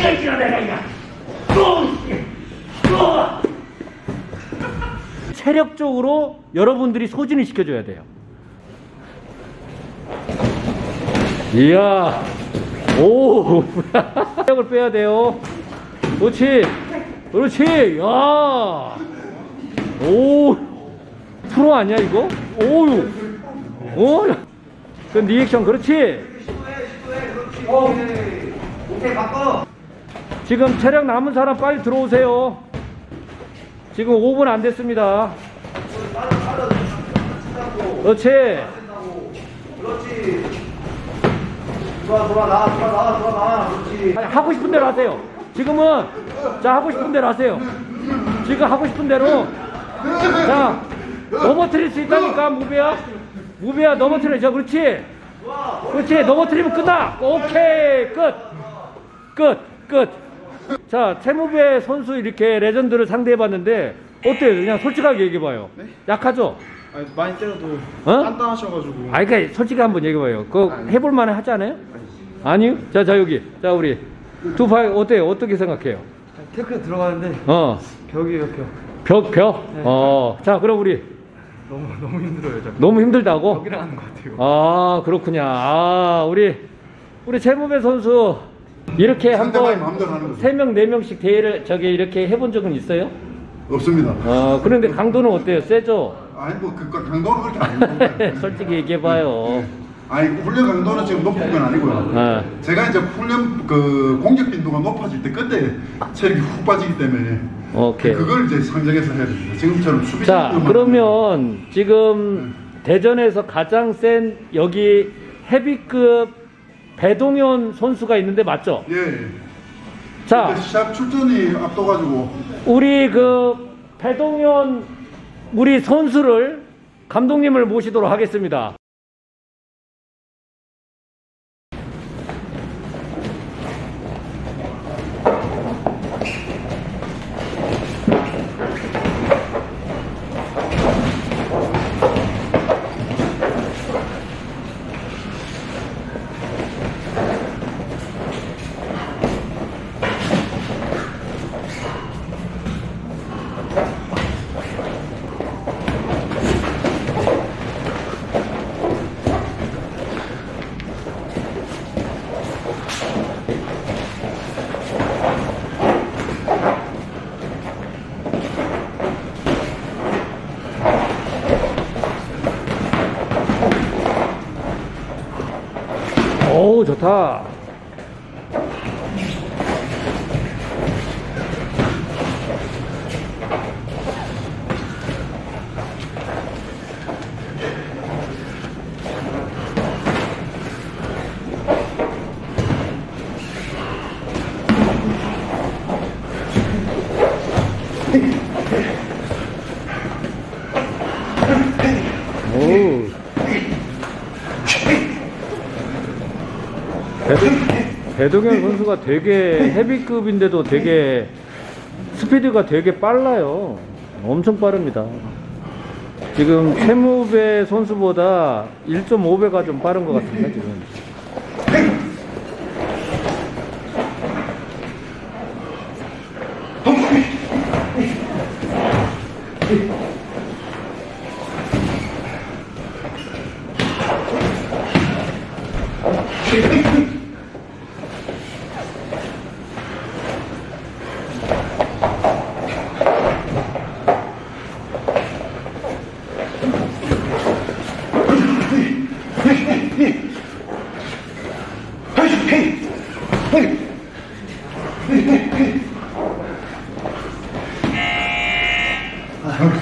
내가 이기나. 또, 또. 체력적으로 여러분들이 소진을 시켜줘야 돼요. 이야, 오, 체력을 빼야 돼요. 그렇지, 그렇지, 야, 오, 프로 아니야 이거? 오유, 오, 그 리액션 그렇지. 오케이 바꿔 지금 체력 남은 사람 빨리 들어오세요. 지금 5분 안 됐습니다. 그렇지. 그렇지 좋아 좋아 나와 좋아 나와 좋아 나와 그렇지 하고 싶은 대로 하세요. 지금은 자 하고 싶은 대로 하세요. 지금 하고 싶은 대로 자 넘어뜨릴 수 있다니까 무배야. 무배야 넘어뜨려. 자 그렇지. 그렇지 넘어뜨리면 끝나. 오케이 끝. 끝 끝. 자 채무배 선수 이렇게 레전드를 상대해봤는데 어때요? 그냥 솔직하게 얘기해봐요. 약하죠? 아니, 많이 때려도 어? 단단하셔가지고 아, 그러니까 솔직히 한번 얘기해봐요. 그거 해볼 만해 하지 않아요? 아니요? 자, 자, 여기. 자, 우리. 두파이 어때요? 어떻게 생각해요? 태클 들어가는데 어. 벽이에요 벽 벽, 벽? 어. 자, 그럼 우리. 너무 너무 힘들어요 자꾸 너무 힘들다고? 벽이랑 하는 것 같아요 아, 그렇구냐. 아, 우리. 우리 최무배 선수. 이렇게 상대방이 한번 마음대로 하는 거죠. 세 명, 네 명씩 대회를 저기 이렇게 해본 적은 있어요? 없습니다. 어, 그런데 강도는 어때요? 세죠? 아니 뭐그 강도는 그렇게 안 높아요. 솔직히 얘기해봐요. 아니 훈련 강도는 지금 높은 건 아니고요. 네. 제가 이제 훈련 그 공격 빈도가 높아질 때 그때 체력이 훅 빠지기 때문에 오케이. 그걸 이제 상정해서 해야 됩니다. 지금처럼 수비 자, 정도만 그러면 지금 대전에서 가장 센 여기 헤비급 배동현 선수가 있는데 맞죠? 예. 예. 자, 시합 출전이 앞둬가지고 우리 그 배동현 우리 선수를 감독님을 모시도록 하겠습니다. 오, 좋다. 오. 배- 배동현 선수가 되게 헤비급인데도 되게 스피드가 되게 빨라요. 엄청 빠릅니다. 지금 최무배 선수보다 1.5배가 좀 빠른 것 같은데 지금.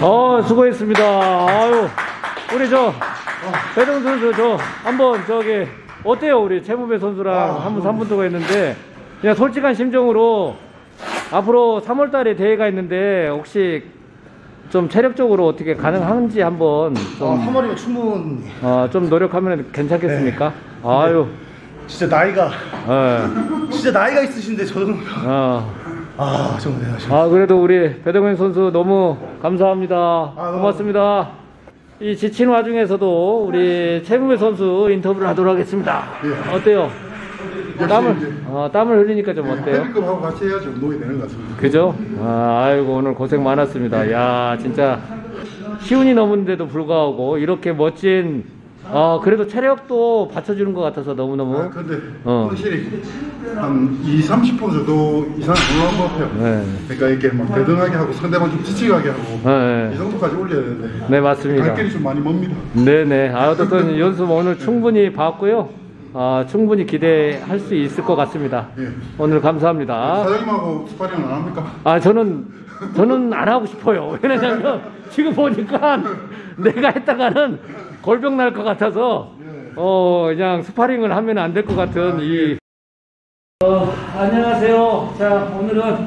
어, 수고했습니다. 아유, 우리 저, 배동 선수 저, 한번 저기, 어때요? 우리 최무배 선수랑 한 분, 3분 동안 했는데, 그냥 솔직한 심정으로 앞으로 3월 달에 대회가 있는데, 혹시 좀 체력적으로 어떻게 가능한지 한번 아, 좀, 3월이면 충분히 어, 좀 노력하면 괜찮겠습니까? 아유, 진짜 나이가 예, 진짜 나이가 있으신데 저는 어. 아 정말 대단하십니다 아 그래도 우리 배동현 선수 너무 감사합니다. 너무 고맙습니다. 이 지친 와중에서도 우리 최무배 선수 인터뷰를 하도록 하겠습니다. 어때요? 역시 땀을 어, 땀을 흘리니까 좀 어때요? 헤비급하고 같이 해야지 운동이 되는 것 같습니다. 그죠? 아, 아이고 오늘 고생 많았습니다. 야 진짜 시운이 넘은데도 불구하고 이렇게 멋진 아 그래도 체력도 받쳐주는 것 같아서 너무 아, 너무 근데 어. 확실히 한 2, 30% 정도 이상 올라온 것 같아요. 네. 그러니까 이렇게 막 대등하게 하고 상대방 좀 지치게 하고 네, 이 정도까지 올려야 되는데 네 맞습니다. 갈 길이 좀 많이 멉니다. 네네. 아, 어쨌든 연습 오늘 충분히 봤고요. 아, 충분히 기대할 수 있을 것 같습니다. 예. 오늘 감사합니다. 사장님하고 스파링은 안 합니까? 아, 저는, 저는 안 하고 싶어요. 왜냐면 지금 보니까 내가 했다가는 골병 날 것 같아서, 어, 그냥 스파링을 하면 안 될 것 같은 이. 어, 안녕하세요. 자, 오늘은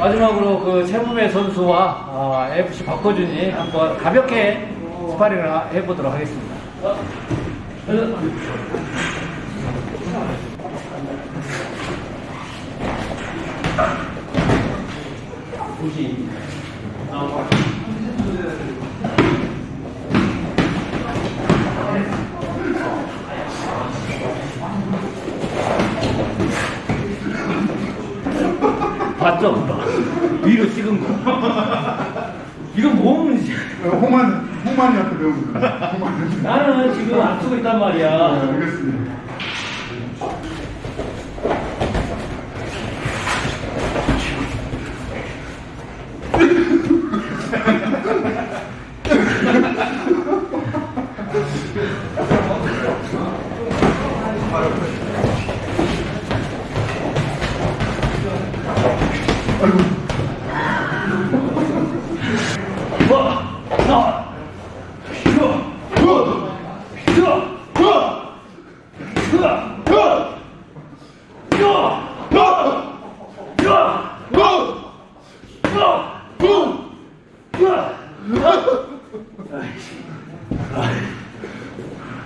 마지막으로 그 최무배 선수와 아, FC 박호준이 한번 가볍게 스파링을 하- 해보도록 하겠습니다. 어, 어. 봤죠? 위로 찍은 거. 이건 몸은 이제- 어, 홍만, 홍만이한테 배우는 거예요. 홍만. 나는 지금 안 쓰고 있단 말이야. 알겠습니다.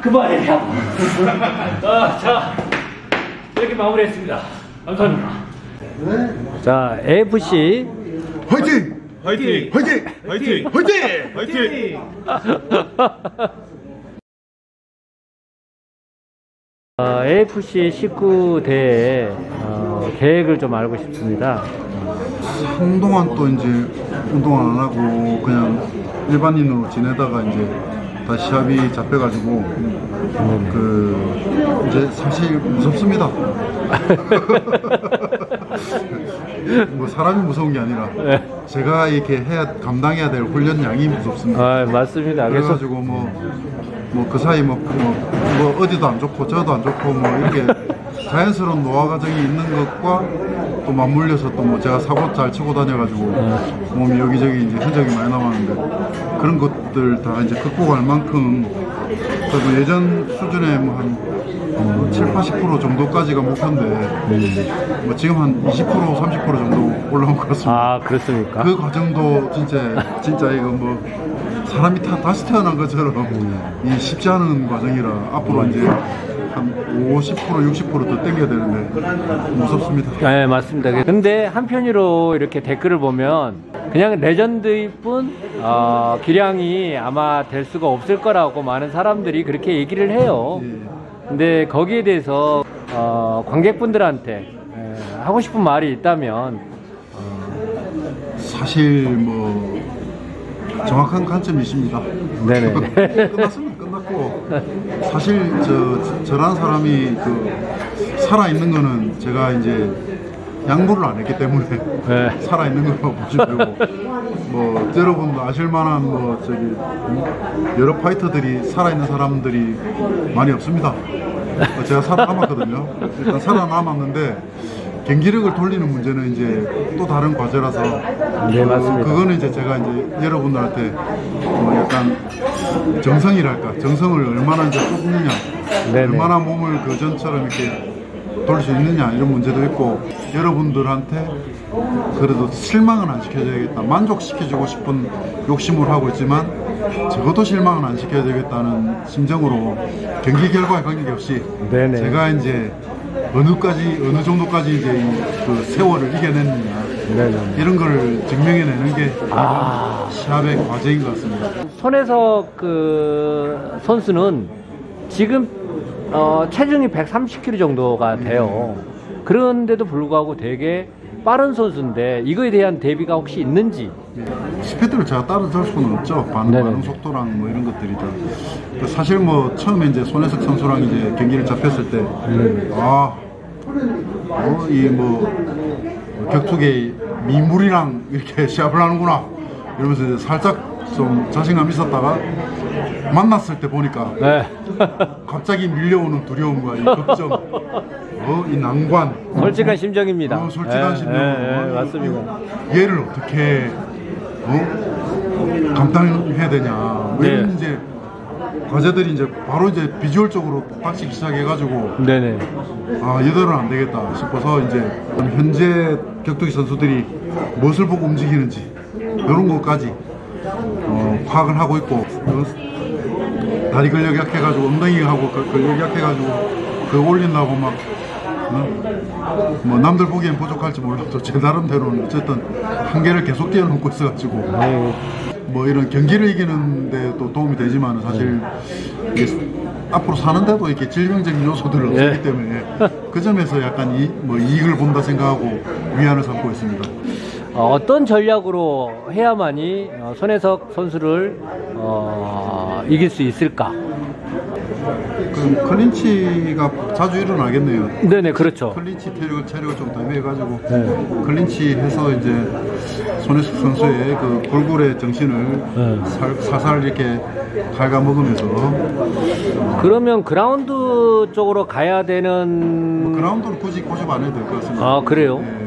그만해. 아, 자, 이렇게 마무리했습니다. 감사합니다. 자, AFC 화이팅! 화이팅! 화이팅! 화이팅! 화이팅! 화이팅! 어, AFC 19대회 어, 계획을 좀 알고 싶습니다. 한동안 또 이제 운동 안 하고 그냥 일반인으로 지내다가 이제 다시 시합이 잡혀가지고 그 이제 사실 무섭습니다. 뭐 사람이 무서운 게 아니라 제가 이렇게 해야 감당해야 될 훈련량이 무섭습니다. 아, 맞습니다. 그래서 그래가지고 뭐 뭐 그 사이 뭐, 뭐, 뭐 어디도 안 좋고 저도 안 좋고 뭐 이렇게 자연스러운 노화 과정이 있는 것과 또 맞물려서 또 뭐 제가 사고 잘 치고 다녀가지고 몸이 여기저기 이제 흔적이 많이 남았는데 그런 것들 다 이제 극복할 만큼 그래도 예전 수준의 뭐한 7, 80% 정도까지가 목표인데 뭐 지금 한 20% 30% 정도 올라온 것 같습니다. 아, 그렇습니까? 그 과정도 진짜 진짜 이거 뭐 사람이 다 다시 태어난 것처럼 이 쉽지 않은 과정이라 앞으로 이제 한 50% 60%더 땡겨야 되는데 무섭습니다. 네, 맞습니다. 근데 한편으로 이렇게 댓글을 보면 그냥 레전드일 뿐 어, 기량이 아마 될 수가 없을 거라고 많은 사람들이 그렇게 얘기를 해요. 근데 거기에 대해서 어, 관객분들한테 에, 하고 싶은 말이 있다면 사실 뭐 정확한 관점이십니다. 네네. 끝났으면 끝났고 사실 저 저런 사람이 그 살아 있는 거는 제가 이제 양보를 안 했기 때문에 네. 살아 있는 거 보시면 되고 뭐 여러분도 아실 만한 뭐 저기 여러 파이터들이 살아 있는 사람들이 많이 없습니다. 어, 제가 살아남았거든요. 일단 살아남았는데 경기력을 돌리는 문제는 이제 또 다른 과제라서 네, 맞습니다. 그거는 이제 제가 이제 여러분들한테 뭐 약간 정성이랄까 정성을 얼마나 이제 쏟느냐. 얼마나 몸을 그 전처럼 이렇게 돌릴 수 있느냐 이런 문제도 있고 여러분들한테 그래도 실망은 안 시켜줘야겠다 만족시켜주고 싶은 욕심을 하고 있지만 적어도 실망은 안 시켜야 되겠다는 심정으로 경기 결과에 관계없이 네네. 제가 이제 어느까지 어느 정도까지 이제 이그 세월을 이겨냈느냐 네네. 이런 걸 증명해내는 게 아. 시합의 과제인 것 같습니다. 손혜석 그 선수는 지금 어, 체중이 130kg 정도가 돼요. 그런데도 불구하고 되게 빠른 선수인데 이거에 대한 대비가 혹시 있는지 스피드를 제가 따라잡을 수는 없죠. 반응, 네네. 반응 속도랑 뭐 이런 것들이 다. 그 사실 뭐 처음에 이제 손혜석 선수랑 이제 경기를 잡혔을 때, 아, 어, 이뭐 격투계 미물이랑 이렇게 시합을 하는구나. 이러면서 이제 살짝 좀 자신감 있었다가 만났을 때 보니까 네. 갑자기 밀려오는 두려움과 이 걱정, 어, 이 난관, 솔직한 심정입니다. 어, 솔직한 예, 심정. 예, 예, 어, 맞습니다. 얘를 어떻게 어? 감당해야 되냐. 뭐 이런 네. 이제 과제들이 이제 바로 이제 비주얼적으로 닥치기 시작해가지고 네네. 아 이대로는 안 되겠다 싶어서 이제 현재 격투기 선수들이 무엇을 보고 움직이는지 이런 것까지 어, 파악을 하고 있고 어, 다리 근력 약해가지고 엉덩이하고 그- 근력 약해가지고 그 올린다고 막 어? 뭐 남들 보기엔 부족할지 몰라도 제 나름대로는 어쨌든 한계를 계속 뛰어넘고 있어가지고 네. 뭐 이런 경기를 이기는 데 도 도움이 되지만 사실 이게 앞으로 사는데도 이렇게 질병적인 요소들은 없기 예. 때문에 그 점에서 약간 이, 뭐 이익을 본다 생각하고 위안을 삼고 있습니다. 어, 어떤 전략으로 해야만이 어, 손혜석 선수를 어, 이길 수 있을까? 그럼 클린치가 자주 일어나겠네요. 네네, 그렇죠. 클린치 체력을 체력을 좀 대비해가지고 네. 클린치 해서 이제 손혜석 선수의 그 골골의 정신을 네. 살, 살살 이렇게 갉아먹으면서 그러면 그라운드 쪽으로 가야 되는. 그라운드는 굳이 고집 안 해도 될 것 같습니다. 아, 그래요? 네.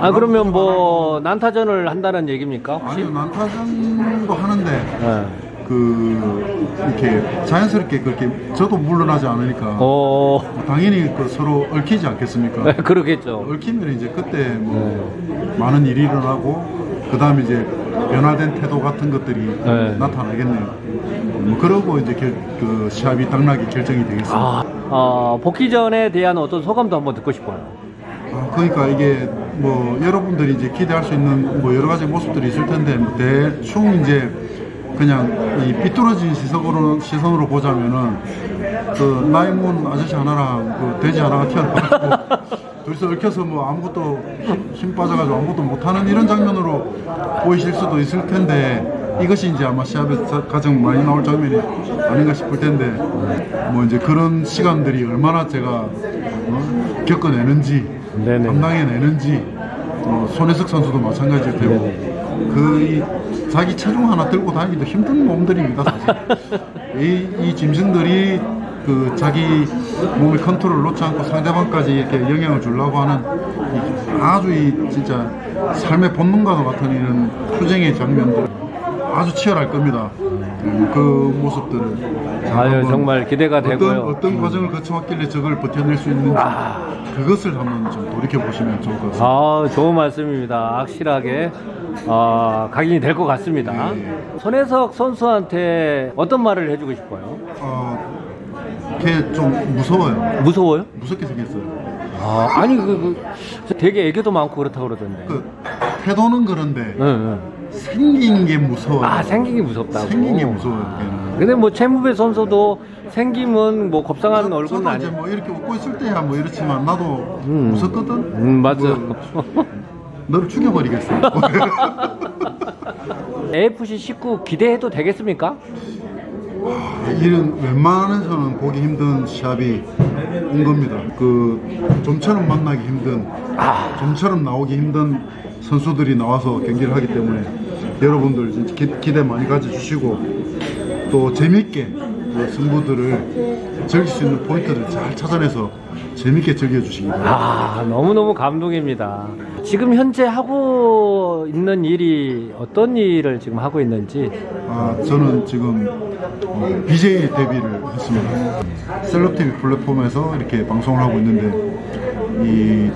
아, 그러면 뭐, 난타전을 한다는 얘기입니까? 혹시? 아니요 난타전도 하는데 네. 그 이렇게 자연스럽게 그렇게 저도 물러나지 않으니까 어, 당연히 그 서로 얽히지 않겠습니까? 네, 그러겠죠. 얽히면 이제 그때 뭐 많은 일이 일어나고 그 다음에 이제 변화된 태도 같은 것들이 네. 나타나겠네요. 뭐 그러고 이제 결, 그 시합이 당락이 결정이 되겠습니다. 아, 어, 복귀전에 대한 어떤 소감도 한번 듣고 싶어요. 아, 그러니까 이게 뭐 여러분들이 이제 기대할 수 있는 뭐 여러 가지 모습들이 있을 텐데 뭐 대충 이제 그냥 이 삐뚤어진 시선으로 시선으로 보자면은 그 나이문 아저씨 하나랑 그 돼지 하나가 튀어나와가지고 둘이서 얽혀서 뭐 아무것도 힘, 힘 빠져가지고 아무것도 못하는 이런 장면으로 보이실 수도 있을 텐데 이것이 이제 아마 시합에서 가장 많이 나올 장면이 아닌가 싶을 텐데 뭐 이제 그런 시간들이 얼마나 제가 어? 겪어내는지 네네. 감당해내는지 어, 손혜석 선수도 마찬가지일 테고 그이 자기 체중 하나 들고 다니기도 힘든 몸들입니다 사실. 이, 이 짐승들이 그 자기 몸의 컨트롤 놓지 않고 상대방까지 이렇게 영향을 주려고 하는 이 아주 이 진짜 삶의 본능과도 같은 이런 투쟁의 장면들 아주 치열할 겁니다. 음, 그 모습들을 아유, 정말 기대가 어떤, 되고요. 음. 어떤 과정을 거쳐왔길래 저걸 버텨낼 수 있는지 그것을 한번 좀 돌이켜 보시면 좋을 것 같습니다. 아, 좋은 말씀입니다. 확실하게 어, 각인이 될 것 같습니다. 손혜석 선수한테 어떤 말을 해주고 싶어요? 어, 걔좀 무서워요. 무서워요? 무섭게 생겼어요. 아, 아니 그, 그 되게 애교도 많고 그렇다고 그러던데. 그 태도는 그런데 응, 응. 생긴 게 무서워요. 아, 생긴 게 무섭다고. 생긴 게 무서워요. 걔는. 근데 뭐 최무배 선수도 생김은 뭐 겁상한 저- 얼굴은 저도. 이제 뭐 이렇게 웃고 있을 때야 뭐 이렇지만 나도 음. 무섭거든. 음, 맞아. 뭐, 너를 죽여버리겠어. AFC 19 기대해도 되겠습니까? 이런 웬만해서는 보기 힘든 시합이 온 겁니다. 그 좀처럼 만나기 힘든, 좀처럼 나오기 힘든 선수들이 나와서 경기를 하기 때문에 여러분들 진짜 기, 기대 많이 가져주시고 또 재밌게 그 승부들을 즐길 수 있는 포인트를 잘 찾아내서 재밌게 즐겨주시기 바랍니다. 아, 너무너무 감동입니다. 지금 현재 하고 있는 일이 어떤 일을 지금 하고 있는지. 아, 저는 지금 어, BJ 데뷔를 했습니다. 셀럽TV 플랫폼에서 이렇게 방송을 하고 있는데 이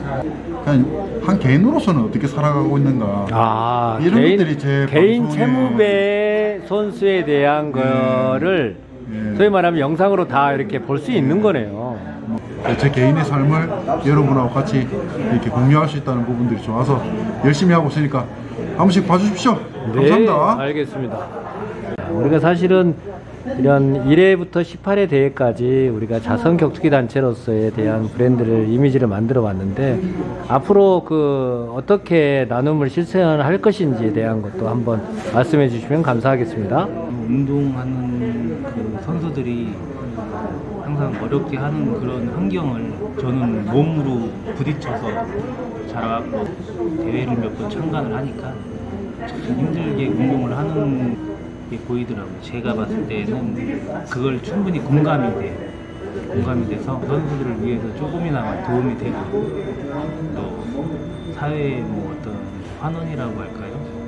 그냥 한 개인으로서는 어떻게 살아가고 있는가 아, 이런 개인, 것들이 제 개인 방송에- 채무배 선수에 대한 거를 예. 소위 말하면 영상으로 다 이렇게 볼 수 있는 거네요. 제 개인의 삶을 여러분하고 같이 이렇게 공유할 수 있다는 부분들이 좋아서 열심히 하고 있으니까 한 번씩 봐주십시오. 감사합니다. 네, 알겠습니다. 우리가 사실은 이런 1회부터 18회 대회까지 우리가 자선 격투기 단체로서에 대한 브랜드를 이미지를 만들어 왔는데 앞으로 그 어떻게 나눔을 실천할 것인지에 대한 것도 한번 말씀해 주시면 감사하겠습니다. 운동하는 그 선수들이 항상 어렵게 하는 그런 환경을 저는 몸으로 부딪혀서 자라고 대회를 몇 번 참관을 하니까 참 힘들게 운동을 하는 게 보이더라고요. 제가 봤을 때는 그걸 충분히 공감이 돼. 공감이 돼서 선수들을 위해서 조금이나마 도움이 되고 또 사회의 뭐 어떤 환원이라고 할까요?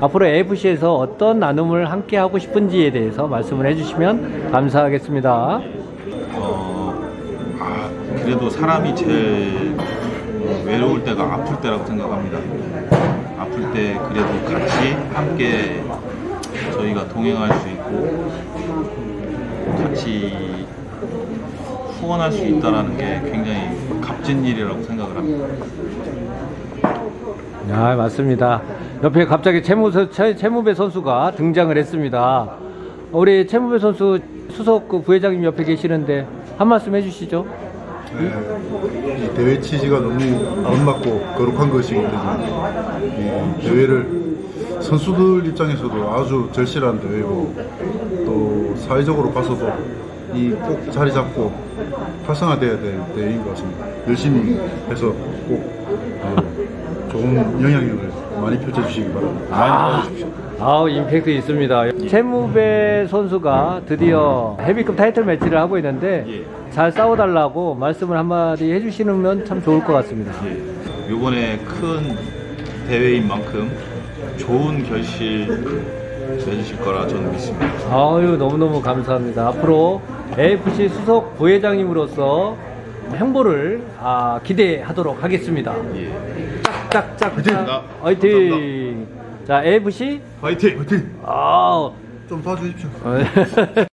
앞으로 AFC에서 어떤 나눔을 함께 하고 싶은지에 대해서 말씀을 해주시면 감사하겠습니다. 어, 아, 그래도 사람이 제일 어, 외로울 때가 아플 때라고 생각합니다. 아플 때 그래도 같이 함께 저희가 동행할 수 있고 같이 후원할 수 있다라는 게 굉장히 값진 일이라고 생각을 합니다. 아, 맞습니다. 옆에 갑자기 채무, 채- 채무배 선수가 등장을 했습니다. 우리 채무배 선수 수석 그 부회장님 옆에 계시는데 한 말씀 해주시죠. 네, 이 대회 취지가 너무 아름답고 거룩한 것이기 때문에 이 대회를 선수들 입장에서도 아주 절실한 대회고 또 사회적으로 봐서도 이 꼭 자리 잡고 활성화돼야 될 대회인 것 같습니다. 열심히 해서 꼭 어, 좋은 영향력을 많이 펼쳐 주시기 바랍니다. 많이 도와주십시오. 아우, 임팩트 있습니다. 채무배 선수가 드디어 헤비급 타이틀 매치를 하고 있는데 잘 싸워달라고 말씀을 한마디 해주시면 참 좋을 것 같습니다. 이번에 큰 대회인 만큼 좋은 결실 내주실 거라 저는 믿습니다. 아유 너무너무 감사합니다. 앞으로 AFC 수석 부회장님으로서 행보를 아, 기대하도록 하겠습니다. 예. 짝짝짝짝 화이팅! 자 AFC 화이팅! 아 좀 도와주십시오.